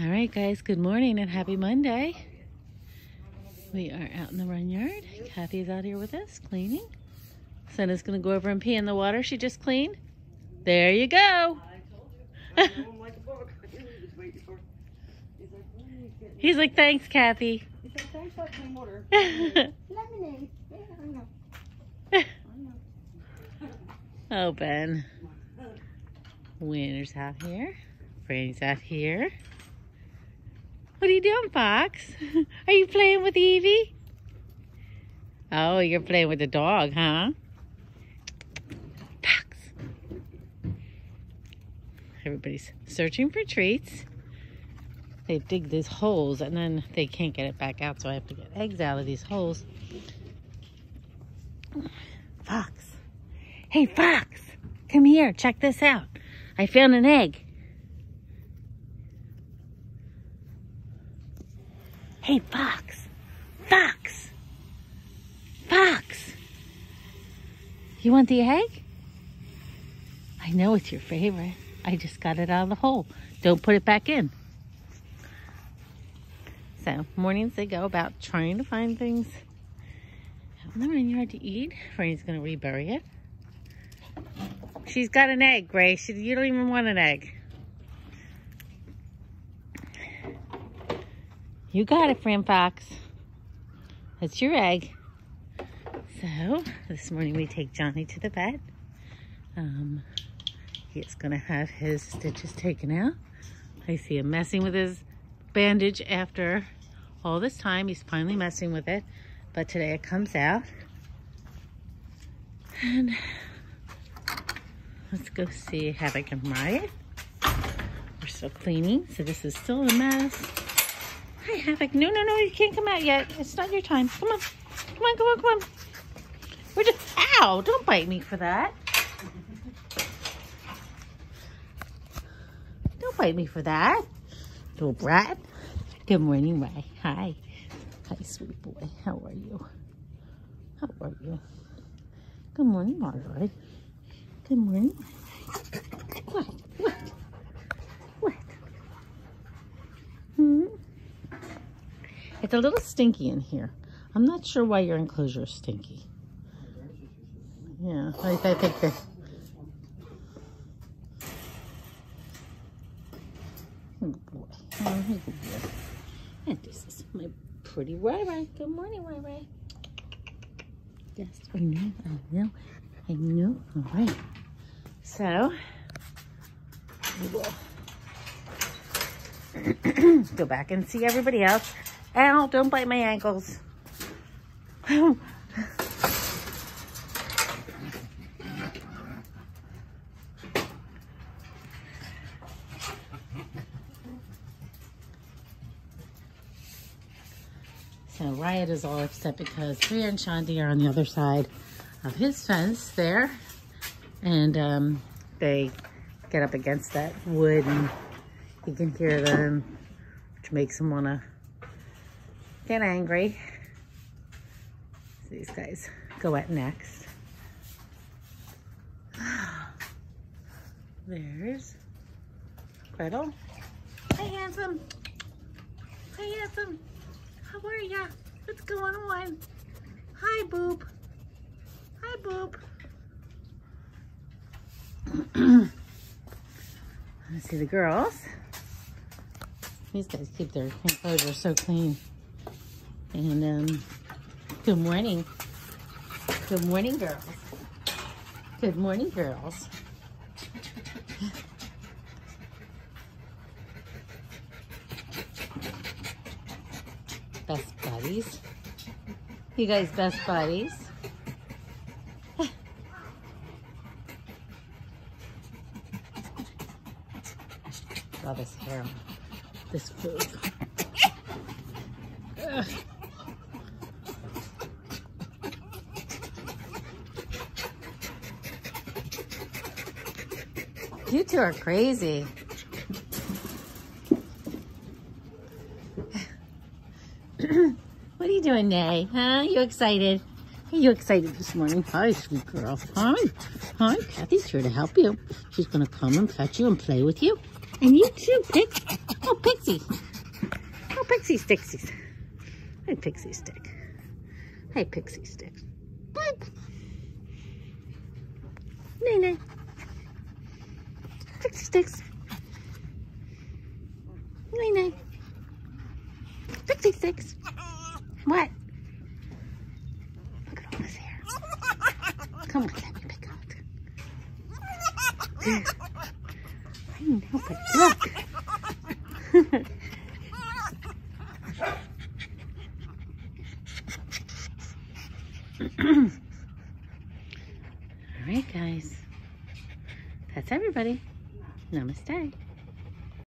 All right, guys, good morning and happy Monday. We are out in the run yard. Kathy's out here with us cleaning. Senna's going to go over and pee in the water she just cleaned. There you go. He's like, thanks, Kathy. Thanks for clean water. Lemonade. Oh, Ben. Winter's out here. Franny's out here. What are you doing, Fox? Are you playing with Eevee? Oh, you're playing with the dog, huh? Fox. Everybody's searching for treats. They dig these holes and then they can't get it back out, so I have to get eggs out of these holes. Fox. Hey, Fox. Come here. Check this out. I found an egg. Hey, Fox. Fox. Fox. You want the egg? I know it's your favorite. I just got it out of the hole. Don't put it back in. So, mornings they go about trying to find things out in yard to eat. Franny's going to rebury it. She's got an egg, Grace. You don't even want an egg. You got it, Fran Fox. That's your egg. So, this morning we take Johnny to the vet. Um, he's to have his stitches taken out. I see him messing with his bandage after all this time. He's finally messing with it. But today it comes out. And let's go see I can ride. We're still cleaning, so this is still a mess. Hi, Havoc. No, no, no, you can't come out yet. It's not your time. Come on. Come on, come on, come on. We're just, ow, don't bite me for that. Don't bite me for that. Little brat. Good morning, Ray. Hi. Hi, sweet boy. How are you? How are you? Good morning, Margaret. Good morning. What? What? It's a little stinky in here. I'm not sure why your enclosure is stinky. Yeah, I, I think that... Oh. Oh. And this is my pretty Rai Rai. Good morning, Ray Ray. Yes, I know, I know, I know. All right. So, we will go back and see everybody else. Ow, don't bite my ankles. So Riot is all upset because Priya and Shanti are on the other side of his fence there. And um, they get up against that wood and you can hear them, which makes him want to get angry. These guys go at next. There's Gretel. Hi, handsome. Hi, handsome. How are ya? What's going on? Hi, Boop. Hi, Boop. Let's see the girls. These guys keep their enclosure so clean. And um, good morning. Good morning, girls. Good morning, girls. best buddies. You guys best buddies. All this hair, this food. You two are crazy. what are you doing, Nay? Huh? You excited? Are you excited this morning? Hi, sweet girl. Hi. Hi, Kathy's here to help you. She's going to come and pet you and play with you. And you too, Pick. Oh, Pixie. Oh, Pixie Sticksies. Hey, Pixie Stick. Hey, Pixie Stick. Nay, Pixie Sticks. Nay, nay. Pixie Sticks. What? Look at all his hair. Come on, let me pick out. I help it. Look. All right, guys. That's everybody. Namaste.